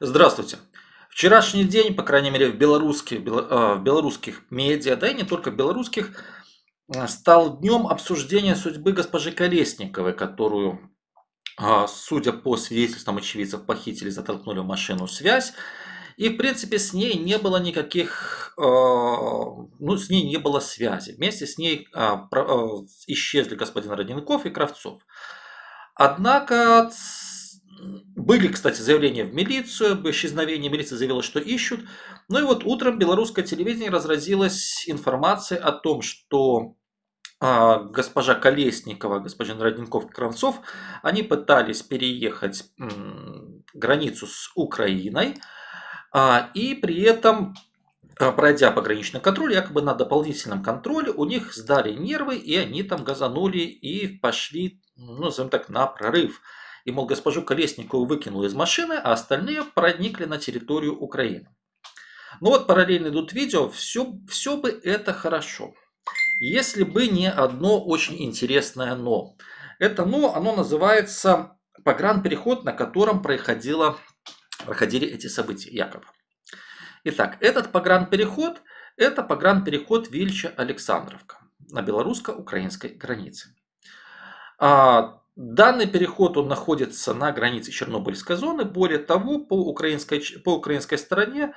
Здравствуйте. Вчерашний день, по крайней мере, в белорусских, в белорусских медиа, да и не только белорусских, стал днем обсуждения судьбы госпожи Колесниковой, которую, судя по свидетельствам очевидцев, похитили, затолкнули в машину связь. И, в принципе, с ней не было никаких, ну, с ней не было связи. Вместе с ней исчезли господин Роденков и Кравцов. Однако были, кстати, заявления в милицию об исчезновении. Милиция заявила, что ищут. Ну и вот утром белорусское телевидение разразилась информацией о том, что а, госпожа Колесникова, господин Родников Кравцов, они пытались переехать границу с Украиной. А, и при этом, а, пройдя пограничный контроль, якобы на дополнительном контроле, у них сдали нервы, и они там газанули и пошли, ну, назовем так, на прорыв и, мол, госпожу Колесникову выкинул из машины, а остальные проникли на территорию Украины. Ну вот параллельно идут видео, все, все бы это хорошо. Если бы не одно очень интересное но. Это но, оно называется погранпереход, на котором проходило, проходили эти события, якобы. Итак, этот погранпереход, это погранпереход Вильча Александровка на белорусско-украинской границе. А, Данный переход он находится на границе Чернобыльской зоны. Более того, по украинской, по украинской стороне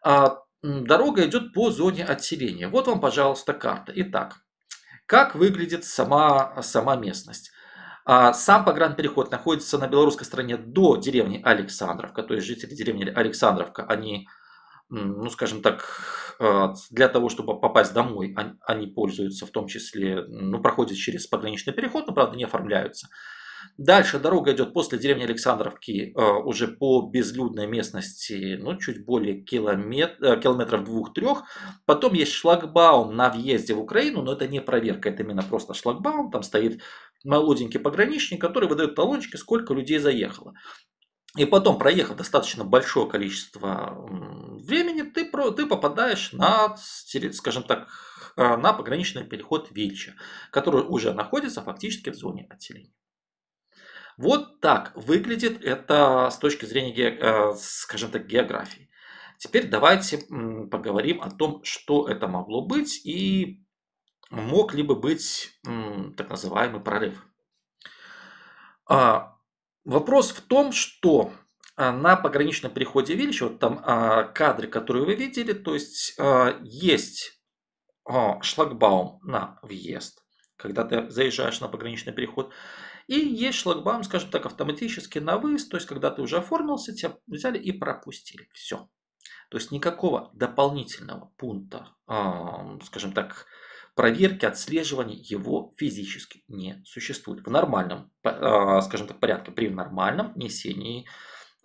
а, дорога идет по зоне отселения. Вот вам, пожалуйста, карта. Итак, как выглядит сама, сама местность? А, сам погранпереход находится на белорусской стороне до деревни Александровка. То есть жители деревни Александровка, они ну, скажем так, э, для того, чтобы попасть домой, они пользуются в том числе, ну, проходят через пограничный переход, но, правда, не оформляются. Дальше дорога идет после деревни Александровки э, уже по безлюдной местности, ну, чуть более километр, э, километров двух-трех. Потом есть шлагбаум на въезде в Украину, но это не проверка, это именно просто шлагбаум. Там стоит молоденький пограничник, который выдает талончики, сколько людей заехало. И потом, проехав достаточно большое количество времени, ты, ты попадаешь на, скажем так, э, на пограничный переход Вильча, который уже находится фактически в зоне отселения. Вот так выглядит это с точки зрения, э, скажем так, географии. Теперь давайте поговорим о том, что это могло быть и мог ли бы быть так называемый прорыв. А, Вопрос в том, что на пограничном переходе Вильча, вот там а, кадры, которые вы видели, то есть а, есть шлагбаум на въезд, когда ты заезжаешь на пограничный переход, и есть шлагбаум, скажем так, автоматически на выезд, то есть когда ты уже оформился, тебя взяли и пропустили. Все. То есть никакого дополнительного пункта, скажем так, проверки, отслеживания его физически не существует. В нормальном, а, скажем так, порядке, при нормальном несении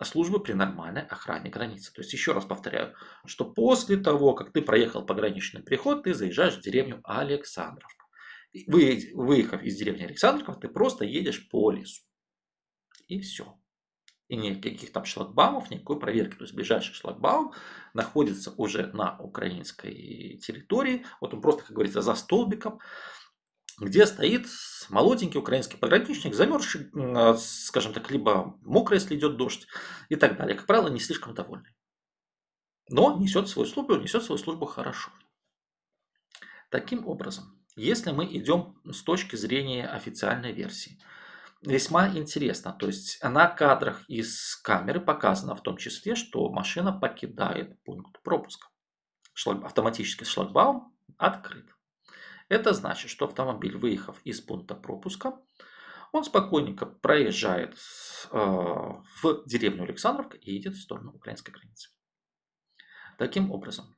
службы, при нормальной охране границы. То есть, еще раз повторяю, что после того, как ты проехал пограничный переход, ты заезжаешь в деревню Александровка. Вы, выехав из деревни Александровка, ты просто едешь по лесу. И все и никаких там шлагбаумов, никакой проверки. То есть ближайший шлагбаум находится уже на украинской территории. Вот он просто, как говорится, за столбиком, где стоит молоденький украинский пограничник, замерзший, скажем так, либо мокрый, если идет дождь и так далее. Как правило, не слишком довольный. Но несет свою службу, несет свою службу хорошо. Таким образом, если мы идем с точки зрения официальной версии – весьма интересно. То есть на кадрах из камеры показано в том числе, что машина покидает пункт пропуска. Шлаг, автоматический шлагбаум открыт. Это значит, что автомобиль, выехав из пункта пропуска, он спокойненько проезжает э, в деревню Александровка и едет в сторону украинской границы. Таким образом,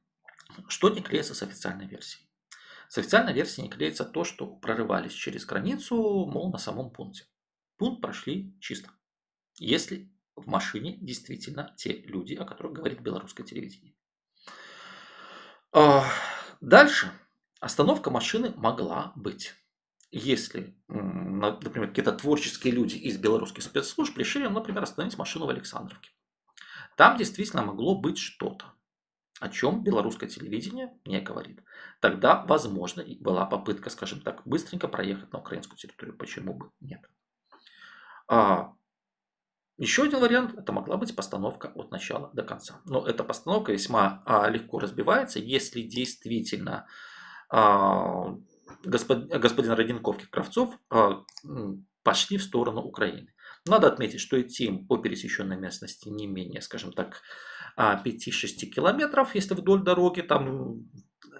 что не клеится с официальной версией? С официальной версией не клеится то, что прорывались через границу, мол, на самом пункте пункт прошли чисто. Если в машине действительно те люди, о которых говорит белорусское телевидение. А, дальше. Остановка машины могла быть. Если, например, какие-то творческие люди из белорусских спецслужб решили, например, остановить машину в Александровке. Там действительно могло быть что-то, о чем белорусское телевидение не говорит. Тогда, возможно, была попытка, скажем так, быстренько проехать на украинскую территорию. Почему бы нет? А, Еще один вариант, это могла быть постановка от начала до конца. Но эта постановка весьма а, легко разбивается, если действительно господ, господин Родинков и Кравцов а, пошли в сторону Украины. Надо отметить, что идти им по пересеченной местности не менее, скажем так, 5-6 а, километров, если вдоль дороги, там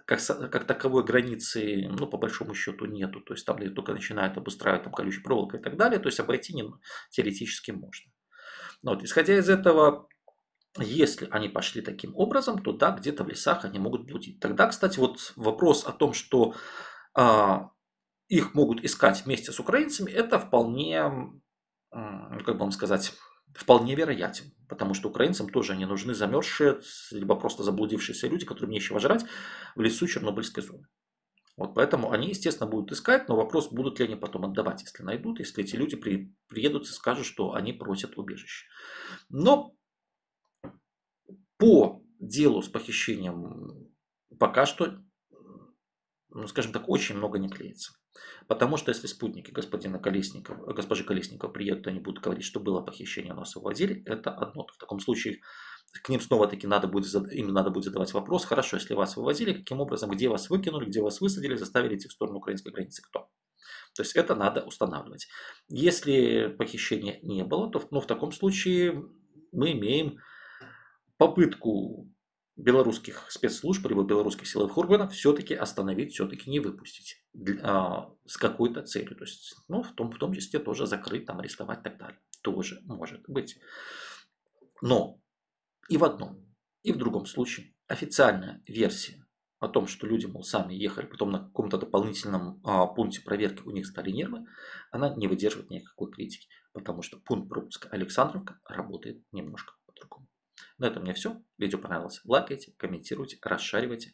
как, как таковой границы, ну, по большому счету, нету. То есть там только начинают обустраивать там колючей проволокой и так далее. То есть обойти не, теоретически можно. Вот, исходя из этого, если они пошли таким образом, то да, где-то в лесах они могут блудить. Тогда, кстати, вот вопрос о том, что а, их могут искать вместе с украинцами, это вполне, как бы вам сказать, вполне вероятен. Потому что украинцам тоже не нужны замерзшие, либо просто заблудившиеся люди, которым нечего жрать в лесу Чернобыльской зоны. Вот поэтому они, естественно, будут искать, но вопрос, будут ли они потом отдавать, если найдут, если эти люди при, приедут и скажут, что они просят убежище. Но по делу с похищением пока что, ну, скажем так, очень много не клеится. Потому что если спутники господина Колесникова, госпожи Колесникова приедут, они будут говорить, что было похищение, нас уводили, это одно. В таком случае к ним снова-таки надо будет, им надо будет задавать вопрос, хорошо, если вас вывозили, каким образом, где вас выкинули, где вас высадили, заставили идти в сторону украинской границы, кто? То есть это надо устанавливать. Если похищения не было, то ну, в таком случае мы имеем попытку белорусских спецслужб, либо белорусских силовых органов все-таки остановить, все-таки не выпустить а, с какой-то целью. То есть, ну, в том, в том числе тоже закрыть, там, арестовать и так далее. Тоже может быть. Но и в одном, и в другом случае официальная версия о том, что люди, мол, сами ехали, потом на каком-то дополнительном а, пункте проверки у них стали нервы, она не выдерживает никакой критики, потому что пункт пропуска Александровка работает немножко по-другому. На этом у меня все. Видео понравилось. Лайкайте, комментируйте, расшаривайте.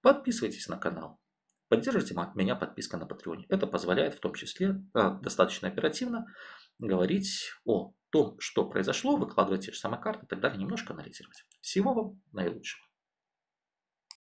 Подписывайтесь на канал. Поддержите меня подпиской на Patreon. Это позволяет в том числе а, достаточно оперативно говорить о том, что произошло, выкладывать те же самые карты и так далее, немножко анализировать. Всего вам наилучшего.